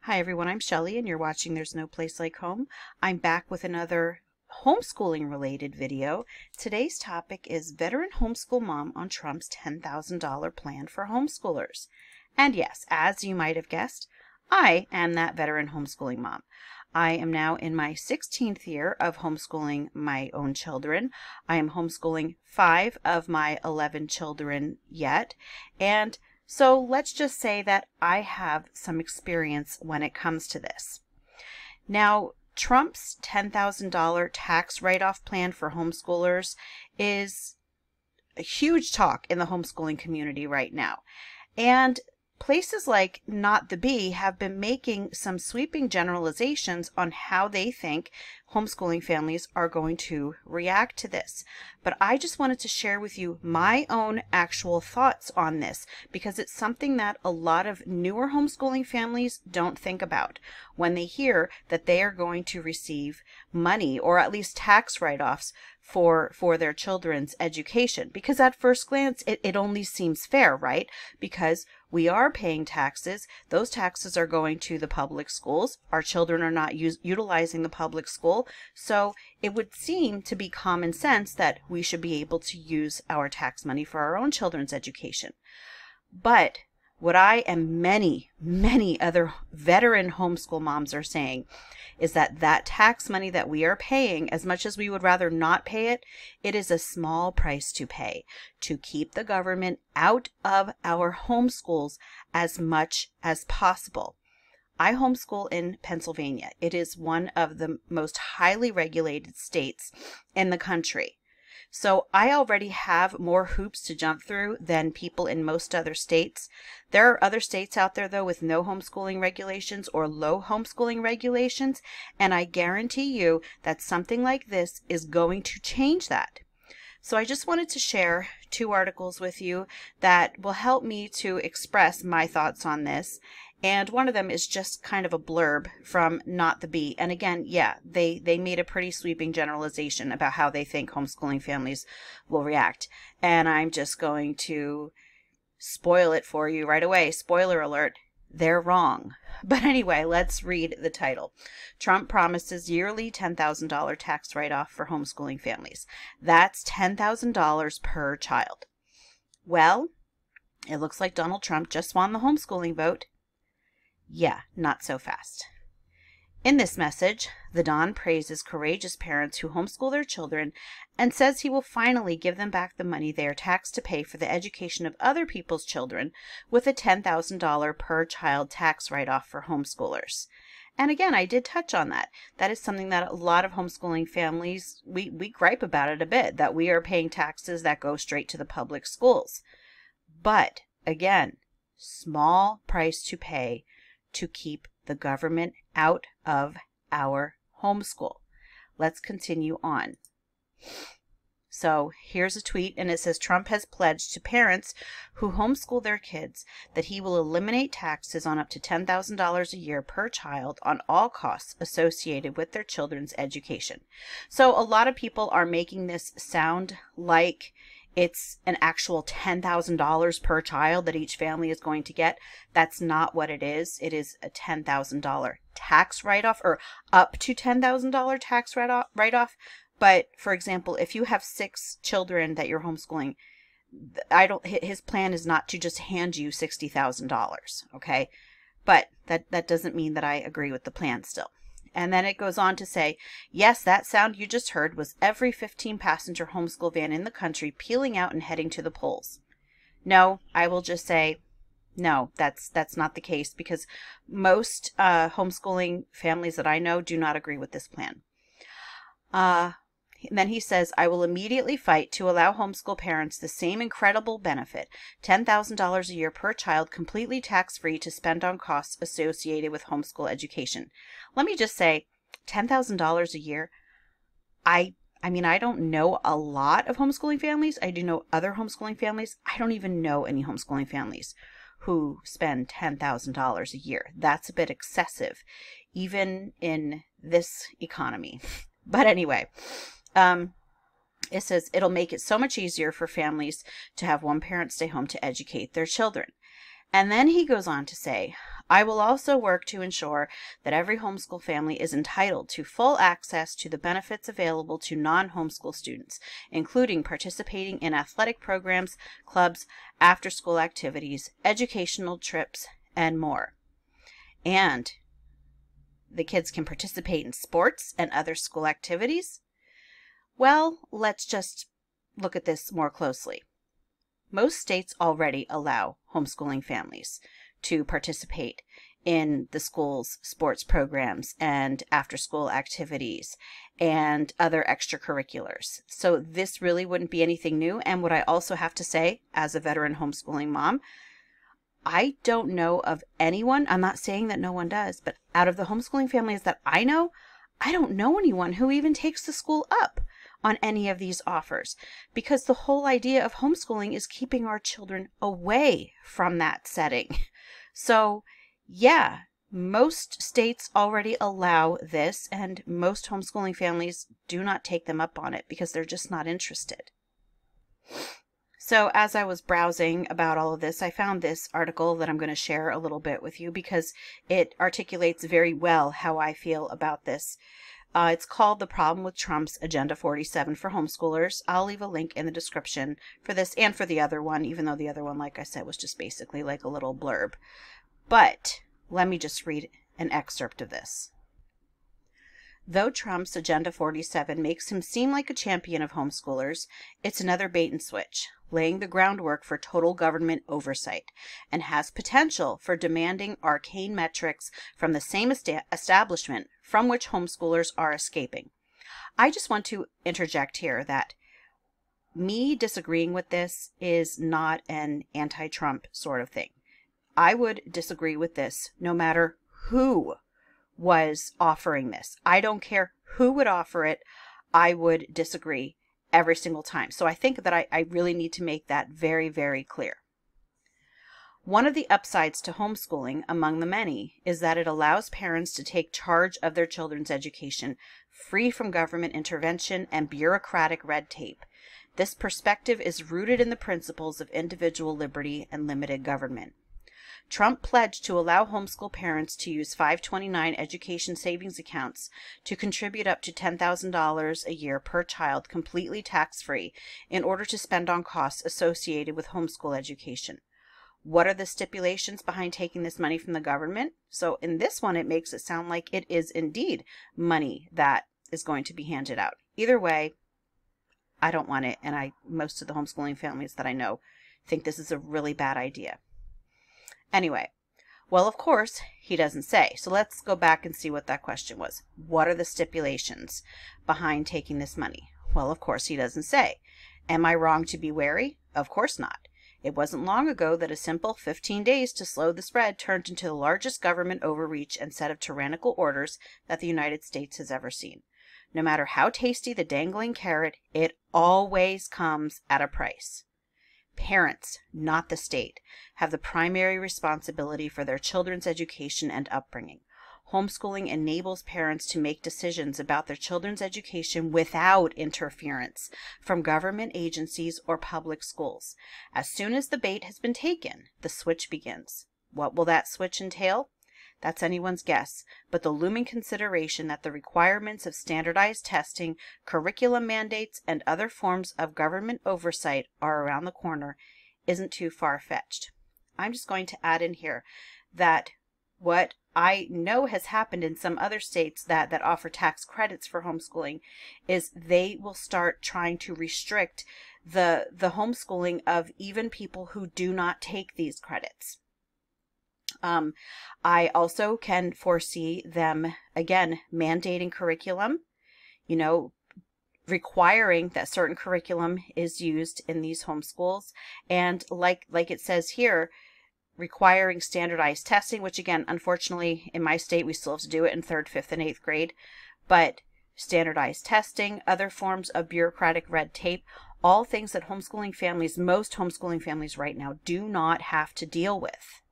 Hi everyone, I'm Shelly and you're watching There's No Place Like Home. I'm back with another homeschooling related video. Today's topic is Veteran Homeschool Mom on Trump's $10,000 plan for homeschoolers. And yes, as you might have guessed, I am that veteran homeschooling mom. I am now in my 16th year of homeschooling my own children. I am homeschooling five of my 11 children yet. And so let's just say that I have some experience when it comes to this. Now, Trump's $10,000 tax write off plan for homeschoolers is a huge talk in the homeschooling community right now. And Places like Not the Bee have been making some sweeping generalizations on how they think homeschooling families are going to react to this. But I just wanted to share with you my own actual thoughts on this because it's something that a lot of newer homeschooling families don't think about when they hear that they are going to receive money or at least tax write-offs for for their children's education because at first glance it, it only seems fair right because we are paying taxes. Those taxes are going to the public schools. Our children are not utilizing the public school. So it would seem to be common sense that we should be able to use our tax money for our own children's education. But what I and many, many other veteran homeschool moms are saying is that that tax money that we are paying, as much as we would rather not pay it, it is a small price to pay to keep the government out of our homeschools as much as possible. I homeschool in Pennsylvania. It is one of the most highly regulated states in the country. So I already have more hoops to jump through than people in most other states. There are other states out there though with no homeschooling regulations or low homeschooling regulations, and I guarantee you that something like this is going to change that. So I just wanted to share two articles with you that will help me to express my thoughts on this and one of them is just kind of a blurb from Not the Bee. And again, yeah, they, they made a pretty sweeping generalization about how they think homeschooling families will react. And I'm just going to spoil it for you right away. Spoiler alert, they're wrong. But anyway, let's read the title. Trump promises yearly $10,000 tax write off for homeschooling families. That's $10,000 per child. Well, it looks like Donald Trump just won the homeschooling vote. Yeah, not so fast. In this message, the Don praises courageous parents who homeschool their children and says he will finally give them back the money they are taxed to pay for the education of other people's children with a $10,000 per child tax write off for homeschoolers. And again, I did touch on that. That is something that a lot of homeschooling families, we, we gripe about it a bit, that we are paying taxes that go straight to the public schools. But again, small price to pay to keep the government out of our homeschool. Let's continue on. So here's a tweet, and it says Trump has pledged to parents who homeschool their kids that he will eliminate taxes on up to $10,000 a year per child on all costs associated with their children's education. So a lot of people are making this sound like it's an actual $10,000 per child that each family is going to get. That's not what it is. It is a $10,000 tax write-off or up to $10,000 tax write-off. But for example, if you have six children that you're homeschooling, I don't, his plan is not to just hand you $60,000. Okay. But that, that doesn't mean that I agree with the plan still. And then it goes on to say, yes, that sound you just heard was every 15 passenger homeschool van in the country peeling out and heading to the polls. No, I will just say, no, that's that's not the case because most uh, homeschooling families that I know do not agree with this plan. Uh, and then he says, I will immediately fight to allow homeschool parents the same incredible benefit $10,000 a year per child, completely tax free to spend on costs associated with homeschool education. Let me just say, $10,000 a year, I I mean, I don't know a lot of homeschooling families. I do know other homeschooling families. I don't even know any homeschooling families who spend $10,000 a year. That's a bit excessive, even in this economy. But anyway, um, it says it'll make it so much easier for families to have one parent stay home to educate their children. And then he goes on to say, I will also work to ensure that every homeschool family is entitled to full access to the benefits available to non homeschool students, including participating in athletic programs, clubs, after school activities, educational trips, and more. And the kids can participate in sports and other school activities. Well, let's just look at this more closely. Most states already allow homeschooling families to participate in the school's sports programs and after school activities and other extracurriculars. So this really wouldn't be anything new. And what I also have to say as a veteran homeschooling mom, I don't know of anyone, I'm not saying that no one does, but out of the homeschooling families that I know, I don't know anyone who even takes the school up on any of these offers because the whole idea of homeschooling is keeping our children away from that setting. So, yeah, most states already allow this, and most homeschooling families do not take them up on it because they're just not interested. So, as I was browsing about all of this, I found this article that I'm going to share a little bit with you because it articulates very well how I feel about this. Uh, it's called The Problem with Trump's Agenda 47 for Homeschoolers. I'll leave a link in the description for this and for the other one, even though the other one, like I said, was just basically like a little blurb. But let me just read an excerpt of this. Though Trump's Agenda 47 makes him seem like a champion of homeschoolers, it's another bait and switch, laying the groundwork for total government oversight, and has potential for demanding arcane metrics from the same establishment from which homeschoolers are escaping. I just want to interject here that me disagreeing with this is not an anti Trump sort of thing. I would disagree with this no matter who was offering this. I don't care who would offer it. I would disagree every single time. So I think that I, I really need to make that very, very clear. One of the upsides to homeschooling, among the many, is that it allows parents to take charge of their children's education, free from government intervention and bureaucratic red tape. This perspective is rooted in the principles of individual liberty and limited government. Trump pledged to allow homeschool parents to use 529 education savings accounts to contribute up to $10,000 a year per child completely tax free in order to spend on costs associated with homeschool education. What are the stipulations behind taking this money from the government? So, in this one, it makes it sound like it is indeed money that is going to be handed out. Either way, I don't want it, and I most of the homeschooling families that I know think this is a really bad idea. Anyway, well, of course, he doesn't say. So let's go back and see what that question was. What are the stipulations behind taking this money? Well, of course, he doesn't say. Am I wrong to be wary? Of course not. It wasn't long ago that a simple 15 days to slow the spread turned into the largest government overreach and set of tyrannical orders that the United States has ever seen. No matter how tasty the dangling carrot, it always comes at a price. Parents, not the state, have the primary responsibility for their children's education and upbringing. Homeschooling enables parents to make decisions about their children's education without interference from government agencies or public schools. As soon as the bait has been taken, the switch begins. What will that switch entail? That's anyone's guess, but the looming consideration that the requirements of standardized testing, curriculum mandates, and other forms of government oversight are around the corner isn't too far fetched. I'm just going to add in here that what I know has happened in some other states that, that offer tax credits for homeschooling is they will start trying to restrict the the homeschooling of even people who do not take these credits. Um, I also can foresee them, again, mandating curriculum, you know, requiring that certain curriculum is used in these homeschools. And like, like it says here, requiring standardized testing, which again, unfortunately, in my state, we still have to do it in third, fifth, and eighth grade. But standardized testing, other forms of bureaucratic red tape, all things that homeschooling families, most homeschooling families right now, do not have to deal with.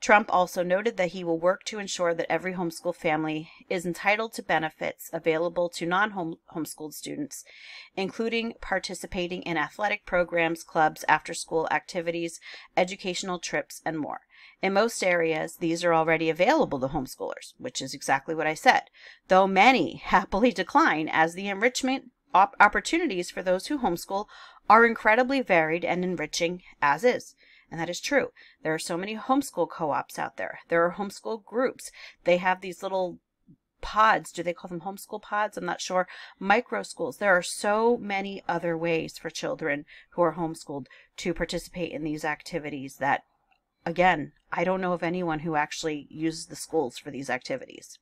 Trump also noted that he will work to ensure that every homeschool family is entitled to benefits available to non homeschooled students, including participating in athletic programs, clubs, after school activities, educational trips, and more. In most areas, these are already available to homeschoolers, which is exactly what I said, though many happily decline as the enrichment op- opportunities for those who homeschool are incredibly varied and enriching as is. And that is true. There are so many homeschool co ops out there. There are homeschool groups. They have these little pods. Do they call them homeschool pods? I'm not sure. Micro schools. There are so many other ways for children who are homeschooled to participate in these activities that, again, I don't know of anyone who actually uses the schools for these activities.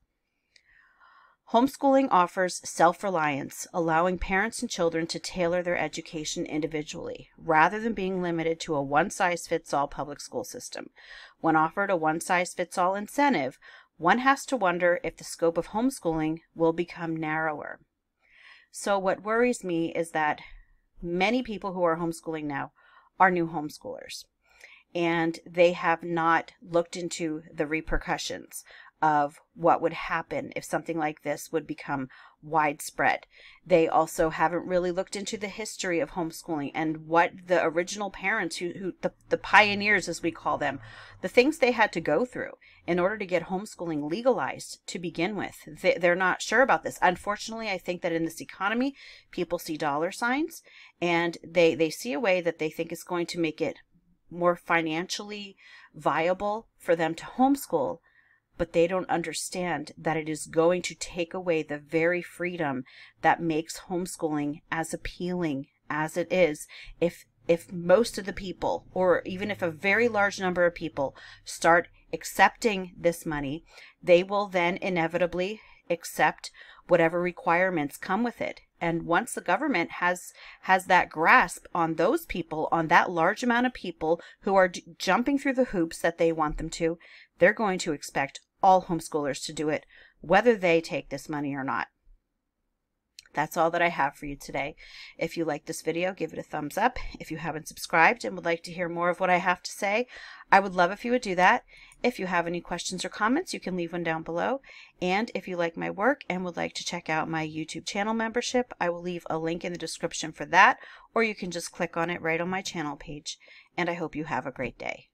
Homeschooling offers self reliance, allowing parents and children to tailor their education individually, rather than being limited to a one size fits all public school system. When offered a one size fits all incentive, one has to wonder if the scope of homeschooling will become narrower. So, what worries me is that many people who are homeschooling now are new homeschoolers and they have not looked into the repercussions of what would happen if something like this would become widespread. They also haven't really looked into the history of homeschooling and what the original parents who, who the, the pioneers as we call them, the things they had to go through in order to get homeschooling legalized to begin with. They, they're not sure about this. Unfortunately, I think that in this economy, people see dollar signs and they, they see a way that they think is going to make it more financially viable for them to homeschool but they don't understand that it is going to take away the very freedom that makes homeschooling as appealing as it is if if most of the people or even if a very large number of people start accepting this money they will then inevitably accept whatever requirements come with it. And once the government has has that grasp on those people on that large amount of people who are jumping through the hoops that they want them to they're going to expect all homeschoolers to do it, whether they take this money or not. That's all that I have for you today. If you like this video, give it a thumbs up. If you haven't subscribed and would like to hear more of what I have to say, I would love if you would do that. If you have any questions or comments, you can leave one down below. And if you like my work and would like to check out my YouTube channel membership, I will leave a link in the description for that, or you can just click on it right on my channel page. And I hope you have a great day.